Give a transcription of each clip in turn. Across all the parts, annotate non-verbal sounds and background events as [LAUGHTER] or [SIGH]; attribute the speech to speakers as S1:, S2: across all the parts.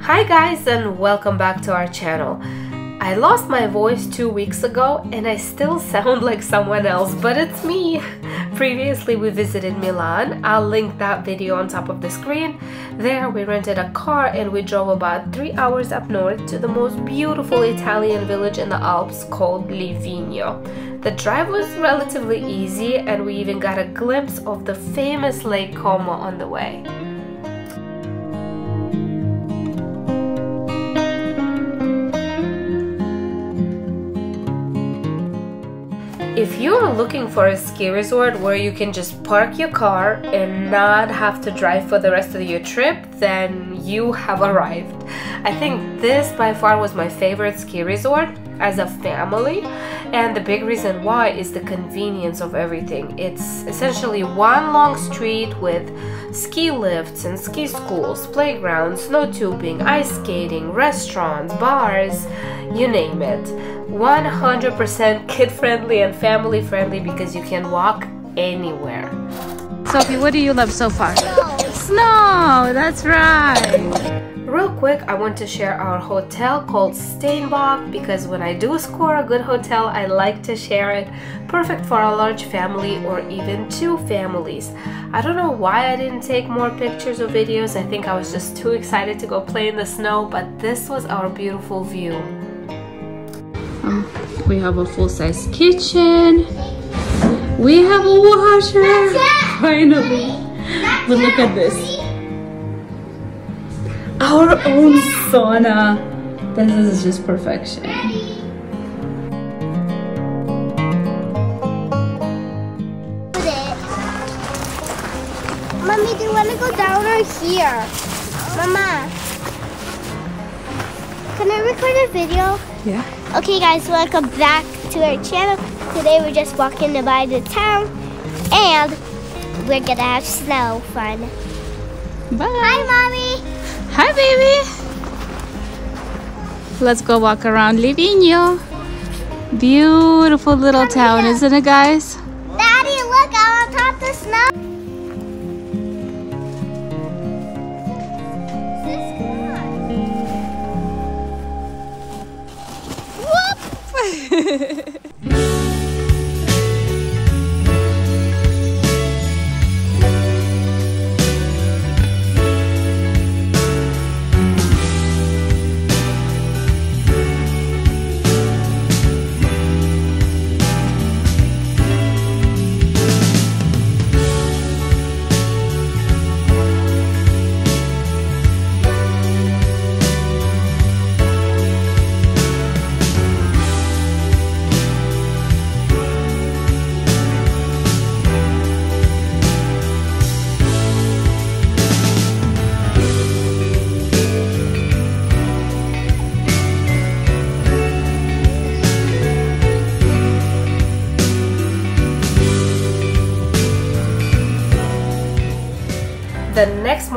S1: Hi guys and welcome back to our channel. I lost my voice two weeks ago and I still [LAUGHS] sound like someone else, but it's me. Previously we visited Milan, I'll link that video on top of the screen. There we rented a car and we drove about 3 hours up north to the most beautiful Italian village in the Alps called Livigno. The drive was relatively easy and we even got a glimpse of the famous Lake Como on the way. Looking for a ski resort where you can just park your car and not have to drive for the rest of your trip, then you have arrived. I think this by far was my favorite ski resort as a family and the big reason why is the convenience of everything. It's essentially one long street with ski lifts and ski schools, playgrounds, snow tubing, ice skating, restaurants, bars, you name it. 100% kid friendly and family friendly because you can walk anywhere. Sophie, what do you love so far? Snow! Snow! That's right! Real quick, I want to share our hotel called Steinbock because when I do score a good hotel, I like to share it. Perfect for a large family or even two families. I don't know why I didn't take more pictures or videos. I think I was just too excited to go play in the snow, but this was our beautiful view. Um, we have a full-size kitchen. We have a washer. Finally. But look at this. Our own sauna. This is just perfection.
S2: Mommy, do you want to go down or here? Mama. Can I record a video?
S1: Yeah.
S2: Okay guys, welcome back to our channel. Today we're just walking by the town and we're gonna have snow fun.
S1: Bye.
S2: Hi mommy!
S1: Baby. Let's go walk around Livigno. Beautiful little town, isn't it guys?
S2: Daddy, look, I'm on top of the snow. The [LAUGHS]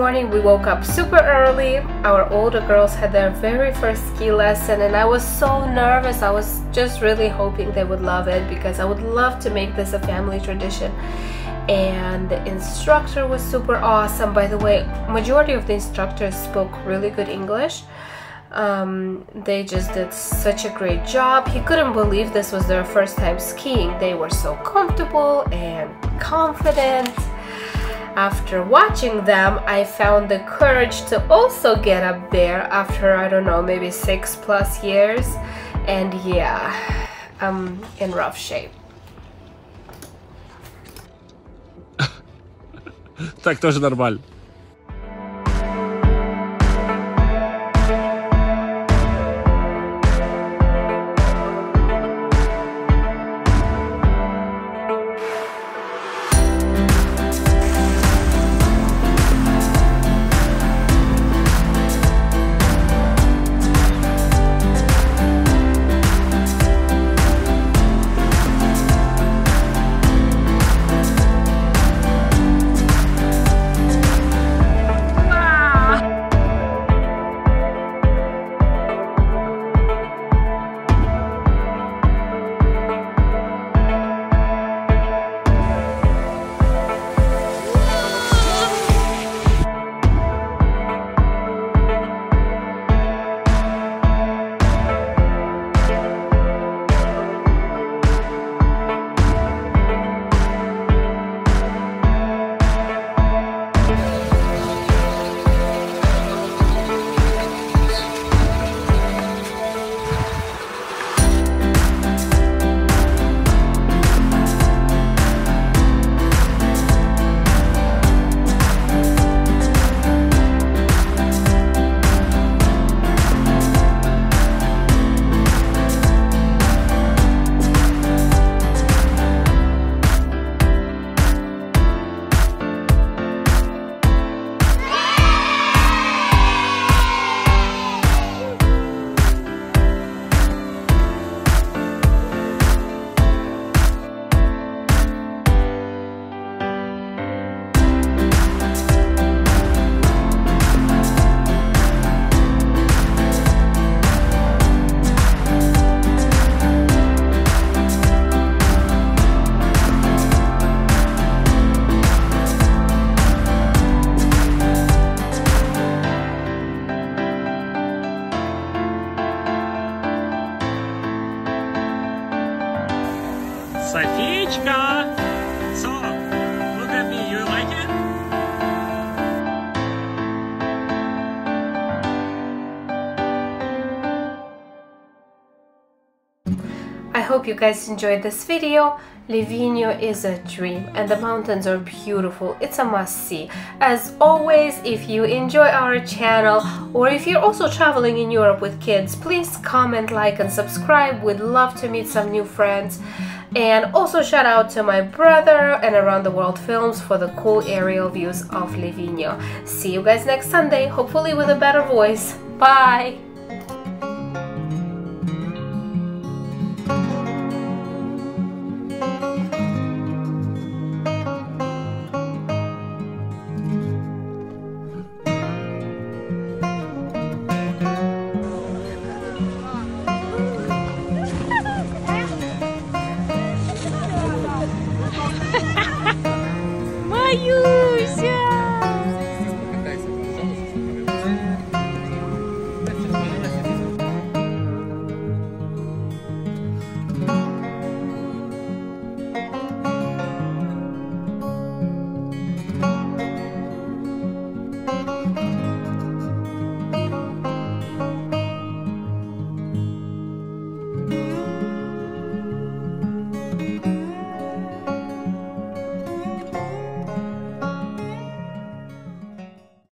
S2: morning we woke up super early. Our older girls had their very first ski lesson and I was so nervous. I was just really hoping they would love it because I would love to make this a family tradition. And the instructor was super awesome. By the way, majority of the instructors spoke really good English. Um, they just did such a great job. He couldn't believe this was their first time skiing. They were so comfortable and confident. After watching them, I found the courage to also get up there after, I don't know, maybe six plus years. And yeah, I'm in rough shape. [LAUGHS]
S3: Так тоже нормально. Look at me. You like it?
S1: I hope you guys enjoyed this video. Livigno is a dream and the mountains are beautiful. It's a must see. As always, if you enjoy our channel or if you're also traveling in Europe with kids, please comment, like and subscribe. We'd love to meet some new friends. And also shout out to my brother and Around the World Films for the cool aerial views of Livigno. See you guys next Sunday, hopefully with a better voice. Bye!